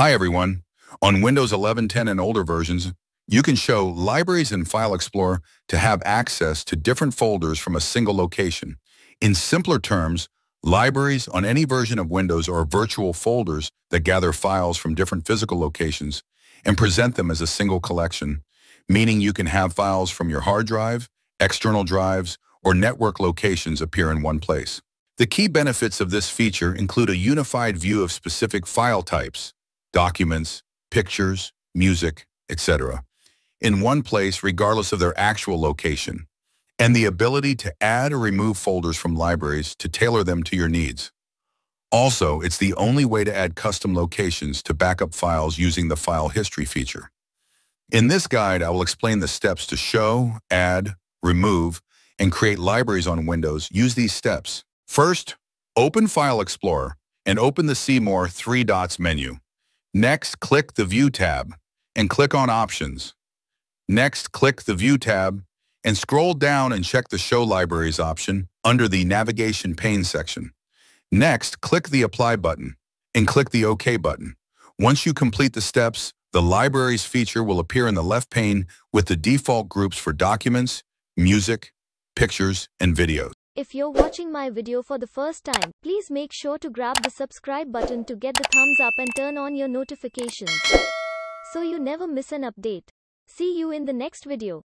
Hi everyone. On Windows 11, 10 and older versions, you can show Libraries in File Explorer to have access to different folders from a single location. In simpler terms, libraries on any version of Windows are virtual folders that gather files from different physical locations and present them as a single collection, meaning you can have files from your hard drive, external drives, or network locations appear in one place. The key benefits of this feature include a unified view of specific file types, documents, pictures, music, etc., in one place regardless of their actual location, and the ability to add or remove folders from libraries to tailor them to your needs. Also, it's the only way to add custom locations to backup files using the File History feature. In this guide, I will explain the steps to show, add, remove, and create libraries on Windows. Use these steps. First, open File Explorer and open the See More three dots menu. Next, click the View tab and click on Options. Next, click the View tab and scroll down and check the Show Libraries option under the Navigation pane section. Next, click the Apply button and click the OK button. Once you complete the steps, the Libraries feature will appear in the left pane with the default groups for documents, music, pictures, and videos. If you're watching my video for the first time, please make sure to grab the subscribe button to get the thumbs up and turn on your notifications. So you never miss an update. See you in the next video.